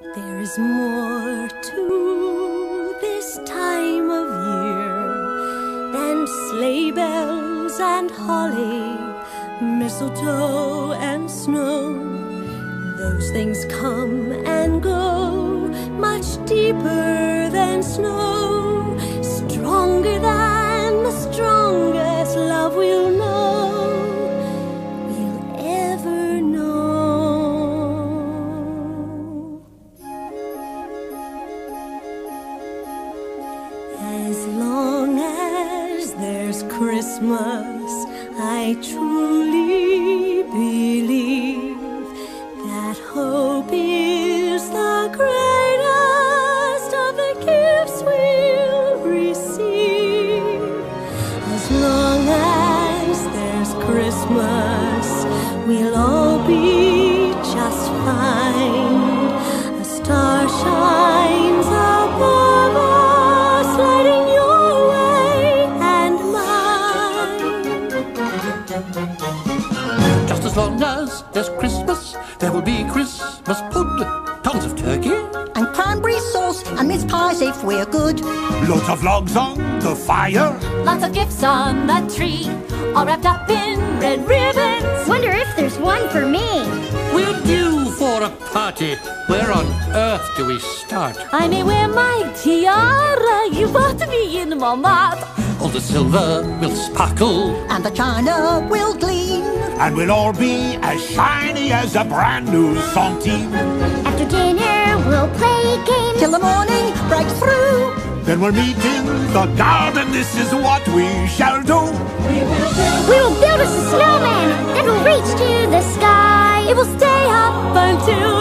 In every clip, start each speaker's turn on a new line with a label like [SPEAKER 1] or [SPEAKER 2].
[SPEAKER 1] There is more to this time of year than sleigh bells and holly, mistletoe and snow. Those things come and go much deeper than snow, As long as there's Christmas, I truly believe that hope is the greatest of the gifts we'll receive. As long as there's Christmas,
[SPEAKER 2] as long as there's Christmas, there will be Christmas pud, tons of turkey,
[SPEAKER 3] and cranberry sauce and mince pies if we're good.
[SPEAKER 4] Lots of logs on the fire.
[SPEAKER 5] Lots of gifts on the tree, all wrapped up in red ribbons.
[SPEAKER 2] Party. Where on earth do we start?
[SPEAKER 5] I may wear my tiara, you ought to be in Montmartre.
[SPEAKER 2] All the silver will sparkle,
[SPEAKER 3] And the china will gleam.
[SPEAKER 4] And we'll all be as shiny as a brand new centime.
[SPEAKER 6] After dinner, we'll play games.
[SPEAKER 3] Till the morning breaks through.
[SPEAKER 4] Then we'll meet in the garden. This is what we shall do.
[SPEAKER 6] We will build us a snowman that will reach to the sky.
[SPEAKER 5] It will stay up until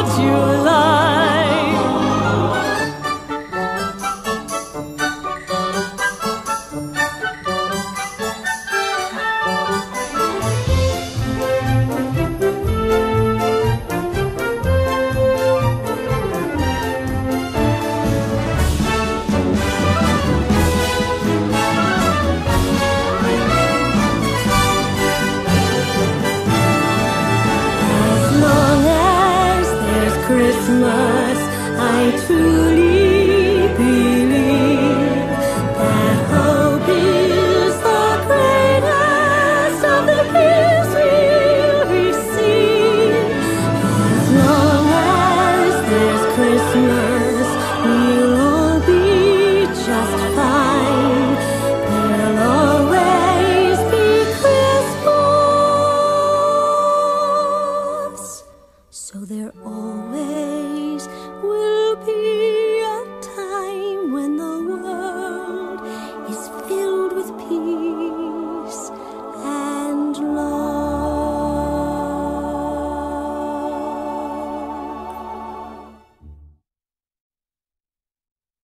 [SPEAKER 1] Christmas, I truly believe that hope is the greatest of the gifts we'll receive. As long as there's Christmas, we'll all be just fine. There'll always be Christmas. So there